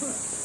Huh.